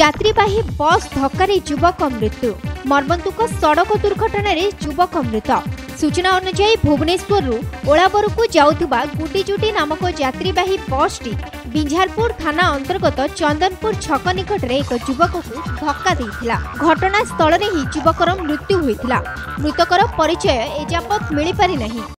যাত্রীবাহী বস ধকারে যুবক মৃত্যু মর্মন্তুক সড়ক দুর্ঘটনার যুবক মৃত সূচনা অনুযায়ী ভুবনেশ্বর ওলাবরকু যাওয়া গুটি জুটি নামক যাত্রীবাহী বসটি বিঞ্ঝারপুর থানা অন্তর্গত চন্দনপুর ছক নিকটে এক যুবক ধক্কা দিয়েছিল ঘটনাস্থଳରେ ହିଁ ଯୁବକର ମୃତ୍ୟୁ ହୋଇଥିଲା ମୃତକର ପରିଚୟ মিপারি না